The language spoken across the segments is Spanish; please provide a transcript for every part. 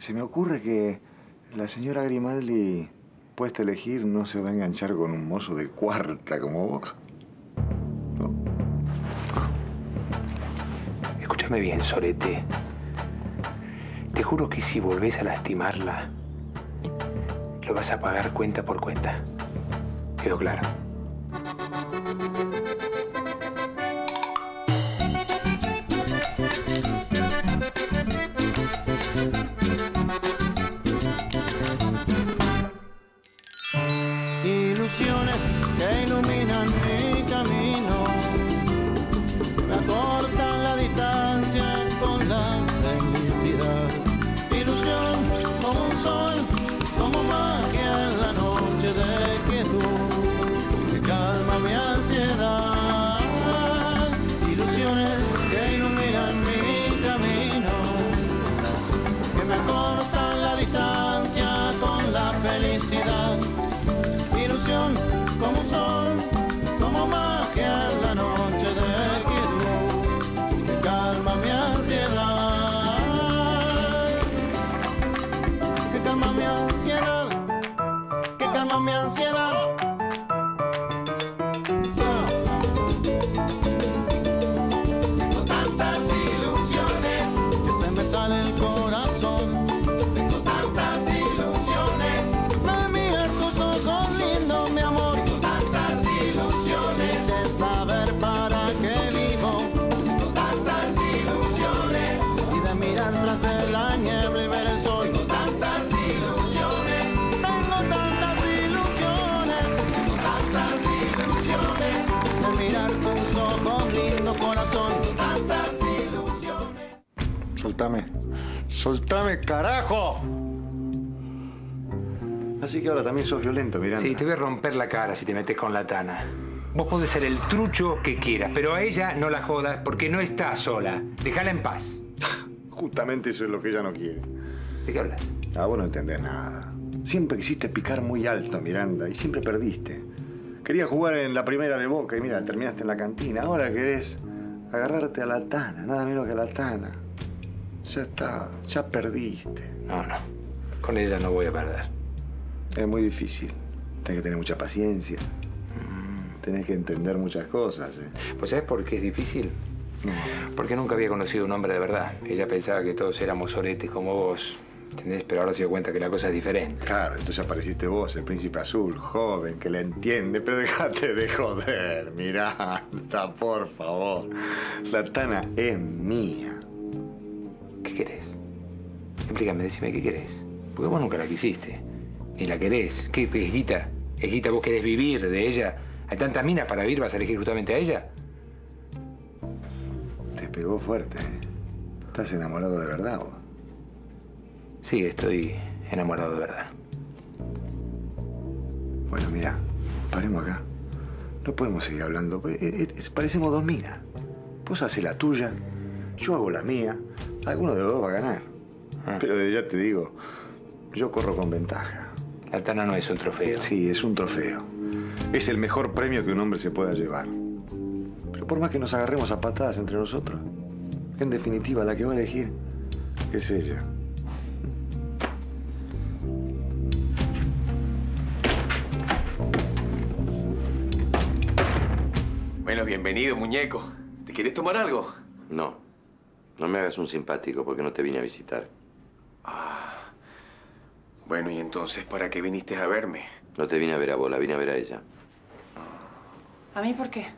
se me ocurre que la señora Grimaldi, puesta a elegir, no se va a enganchar con un mozo de cuarta como vos. Escúchame bien, Sorete. Te juro que si volvés a lastimarla, lo vas a pagar cuenta por cuenta. ¿Quedó claro? Mi camino, Tengo tantas ilusiones que se me sale el corazón. Tengo tantas ilusiones de mirar tus ojos lindos, mi amor. Tengo tantas ilusiones de saber para qué vivo. Tengo tantas ilusiones y de mirar tras de la niebla Soltame, carajo. Así que ahora también sos violento, Miranda. Sí, te voy a romper la cara si te metes con la tana. Vos podés ser el trucho que quieras, pero a ella no la jodas porque no está sola. Déjala en paz. Justamente eso es lo que ella no quiere. ¿De qué hablas? Ah, vos no entendés nada. Siempre quisiste picar muy alto, Miranda, y siempre perdiste. Querías jugar en la primera de Boca y mira, terminaste en la cantina. Ahora querés agarrarte a la tana, nada menos que a la tana. Ya está, ya perdiste. No, no. Con ella no voy a perder. Es muy difícil. Tenés que tener mucha paciencia. Tenés que entender muchas cosas. ¿eh? ¿Pues sabes por qué es difícil? Porque nunca había conocido un hombre de verdad. Ella pensaba que todos éramos oretes como vos. ¿Entendés? Pero ahora se dio cuenta que la cosa es diferente. Claro, entonces apareciste vos, el príncipe azul, joven, que la entiende, pero déjate de joder, Miranda, por favor. La tana es mía. ¿Qué querés? Explícame, decime qué querés. Porque vos nunca la quisiste. Ni la querés. ¿Qué, qué es guita? ¿Es guita vos querés vivir de ella? Hay tantas minas para vivir, ¿vas a elegir justamente a ella? Te pegó fuerte. ¿eh? ¿Estás enamorado de verdad vos? Sí, estoy enamorado de verdad. Bueno, mira, paremos acá. No podemos seguir hablando. eh, eh, parecemos dos minas. Vos haces la tuya, yo hago la mía. Alguno de los dos va a ganar. Ah. Pero de ya te digo, yo corro con ventaja. La tana no es un trofeo. Sí, es un trofeo. Es el mejor premio que un hombre se pueda llevar. Pero por más que nos agarremos a patadas entre nosotros, en definitiva, la que va a elegir es ella. Bueno, bienvenido, muñeco. ¿Te quieres tomar algo? No. No me hagas un simpático porque no te vine a visitar. Bueno, y entonces, ¿para qué viniste a verme? No te vine a ver a vos, la vine a ver a ella. ¿A mí por qué?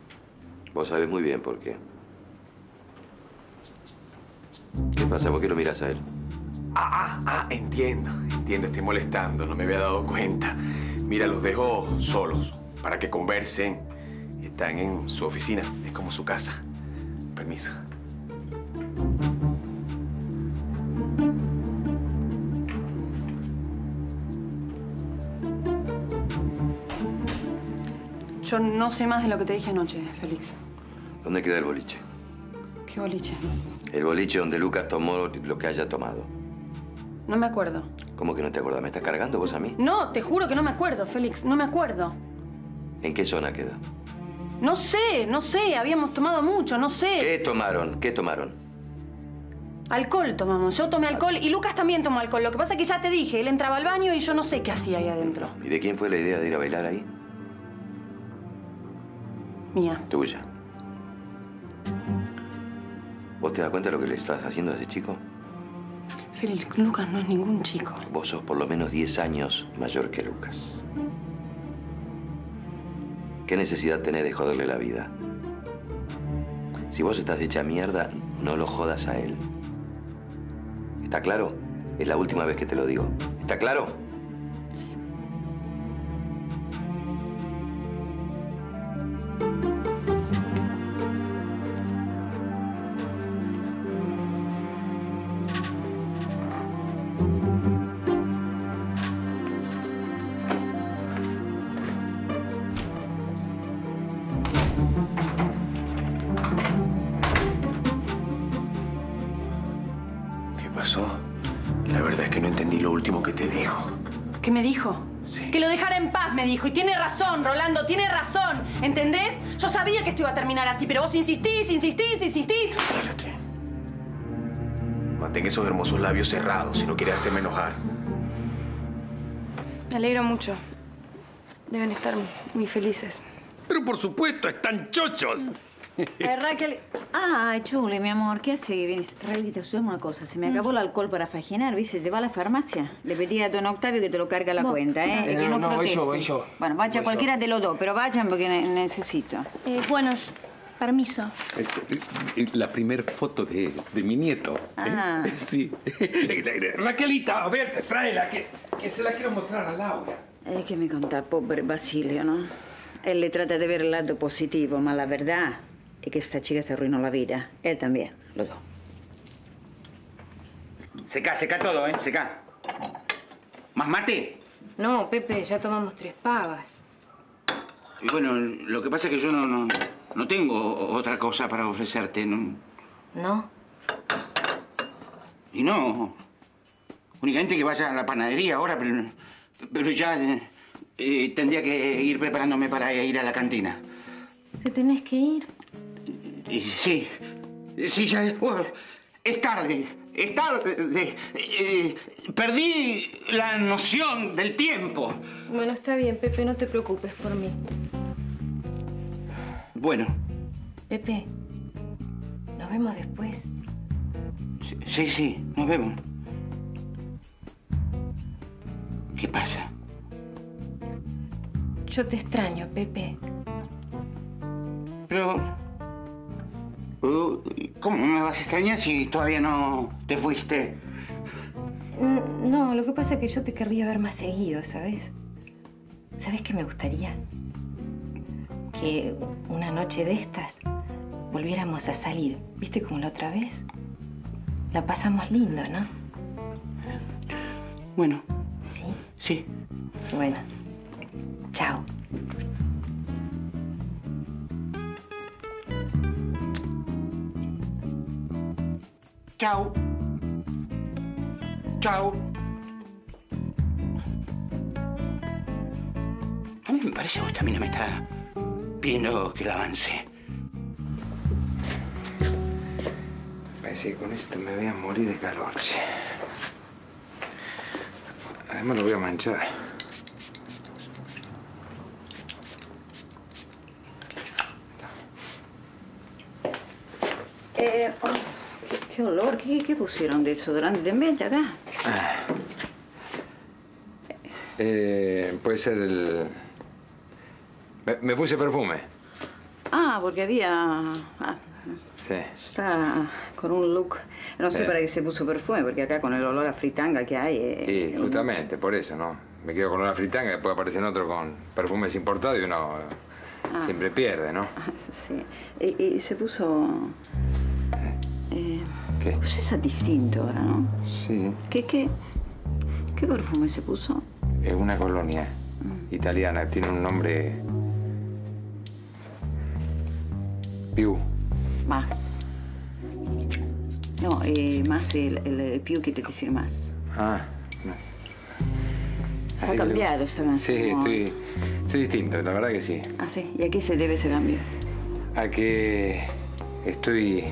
Vos sabés muy bien por qué. ¿Qué pasa? ¿Por qué lo miras a él? Ah, ah, ah, entiendo. Entiendo, estoy molestando, no me había dado cuenta. Mira, los dejo solos para que conversen. Están en su oficina, es como su casa. Permiso. Yo no sé más de lo que te dije anoche, Félix. ¿Dónde queda el boliche? ¿Qué boliche? El boliche donde Lucas tomó lo que haya tomado. No me acuerdo. ¿Cómo que no te acuerdas? ¿Me estás cargando vos a mí? No, te juro que no me acuerdo, Félix. No me acuerdo. ¿En qué zona queda? No sé, no sé. Habíamos tomado mucho, no sé. ¿Qué tomaron? ¿Qué tomaron? Alcohol tomamos. Yo tomé alcohol y Lucas también tomó alcohol. Lo que pasa es que ya te dije, él entraba al baño y yo no sé qué hacía ahí adentro. ¿Y de quién fue la idea de ir a bailar ahí? Mía. Tuya. ¿Vos te das cuenta de lo que le estás haciendo a ese chico? Félix, Lucas no es ningún chico. Vos sos por lo menos 10 años mayor que Lucas. ¿Qué necesidad tenés de joderle la vida? Si vos estás hecha mierda, no lo jodas a él. ¿Está claro? Es la última vez que te lo digo. ¿Está claro? Pasó? La verdad es que no entendí lo último que te dijo. ¿Qué me dijo? Sí. Que lo dejara en paz, me dijo. Y tiene razón, Rolando, tiene razón. ¿Entendés? Yo sabía que esto iba a terminar así, pero vos insistís, insistís, insistís. Espérate. Mantén esos hermosos labios cerrados si no quieres hacerme enojar. Me alegro mucho. Deben estar muy felices. Pero por supuesto, están chochos. Eh, Raquel. Ah, Chuli, mi amor, ¿qué hace que vienes? Raquel, te una cosa. Se me acabó el alcohol para faginar, ¿viste? Te va a la farmacia. Le pedí a don Octavio que te lo cargue a la cuenta, ¿eh? Eh, que no, no, voy proteste. yo, voy yo. Bueno, vaya Voy cualquiera de los dos, pero vayan porque ne- necesito. Eh, bueno, permiso. Eh, La primera foto de, de mi nieto. Ah. Sí. Raquelita, a ver, tráela, que, que se la quiero mostrar a Laura. Es que me contá, pobre Basilio, ¿no? Él le trata de ver el lado positivo, ma la verdad es que esta chica se arruinó la vida. Él también, los dos. Seca, seca todo, ¿eh? Seca. ¿Más mate? No, Pepe, ya tomamos tres pavas. Y bueno, lo que pasa es que yo no, no, no tengo otra cosa para ofrecerte. ¿no? ¿No? Y no. Únicamente que vaya a la panadería ahora, pero, pero ya eh, eh, tendría que ir preparándome para ir a la cantina. ¿Te tenés que ir? Sí, sí, ya oh, es tarde. Es tarde. Eh, perdí la noción del tiempo. Bueno, está bien, Pepe, no te preocupes por mí. Bueno, Pepe, nos vemos después. sí, sí, nos vemos. ¿Qué pasa? Yo te extraño, Pepe. Pero... ¿Cómo me vas a extrañar si todavía no te fuiste? Mm, No, lo que pasa es que yo te querría ver más seguido, ¿sabes? ¿Sabes qué me gustaría? Que una noche de estas volviéramos a salir, ¿viste como la otra vez? La pasamos lindo, ¿no? Bueno, Sí. sí. Bueno. Chao. Chao. Chao. A mí me parece que esta mina me está pidiendo que la avance. Parece que con esto me voy a morir de calor, che. Además lo voy a manchar. Eh, oh, qué olor, ¿qué, qué pusieron de desodorante de menta acá? Eh, puede ser el... Me, me puse perfume. Ah, porque había... ah, Sí. está con un look... No sé Eh. para qué se puso perfume, porque acá con el olor a fritanga que hay... eh, Sí, justamente, por eso, ¿no? Me quedo con una fritanga, después aparecen otro con perfumes importados y uno Ah. siempre pierde, ¿no? Sí. Y, y se puso... Eh, ¿Qué? pues es distinto ahora, ¿no? Sí. ¿Qué, qué, qué perfume se puso? Es una colonia italiana, tiene un nombre... Più. Más. No, eh, más el, el, el più quiere decir más. Ah, sé. Está Así cambiado esta vez. Sí, como- estoy, estoy distinto, la verdad que sí. Ah, sí. ¿Y a qué se debe ese cambio? A que estoy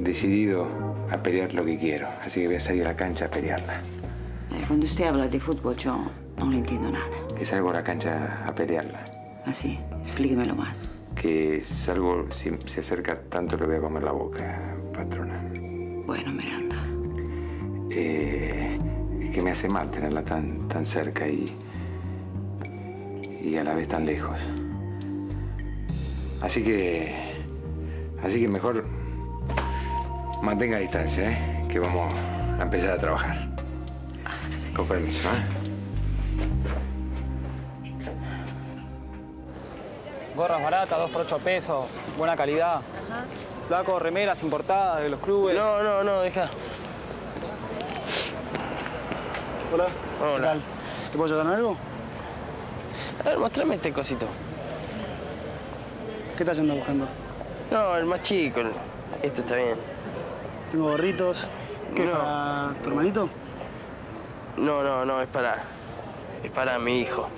decidido a pelear lo que quiero. Así que voy a salir a la cancha a pelearla. Eh, Cuando usted habla de fútbol, yo no le entiendo nada. Que salgo a la cancha a pelearla. Así, explíquemelo más. Que salgo, si se acerca tanto le voy a comer la boca, patrona. Bueno, Miranda. Eh, es que me hace mal tenerla tan, tan cerca y, y a la vez tan lejos. Así que, así que mejor mantenga distancia, ¿eh? Que vamos a empezar a trabajar. Con permiso, ¿eh? Gorras baratas, 2 por 8 pesos, buena calidad. Flaco, remeras importadas de los clubes. No, no, no, deja. Hola. Hola. ¿Qué tal? ¿Te puedo ayudar en algo? A ver, mostrame este cosito. ¿Qué estás andando buscando? No, el más chico. Esto está bien tengo gorritos. ¿Qué no. para tu hermanito? No, no, no, es para. es para mi hijo.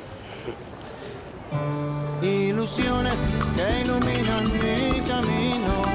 Ilusiones que iluminan mi camino.